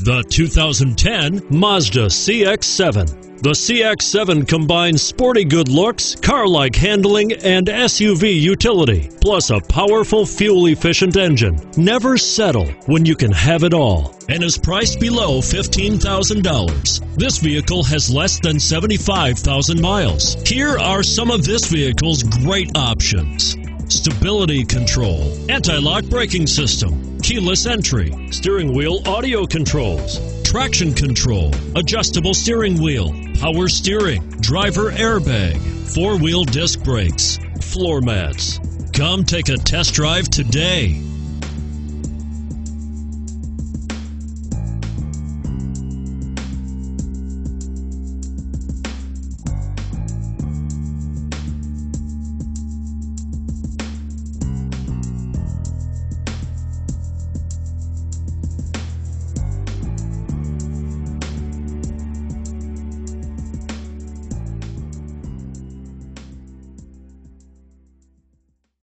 The 2010 Mazda CX-7. The CX-7 combines sporty good looks, car-like handling, and SUV utility, plus a powerful fuel-efficient engine. Never settle when you can have it all and is priced below $15,000. This vehicle has less than 75,000 miles. Here are some of this vehicle's great options stability control, anti-lock braking system, keyless entry, steering wheel audio controls, traction control, adjustable steering wheel, power steering, driver airbag, four-wheel disc brakes, floor mats. Come take a test drive today.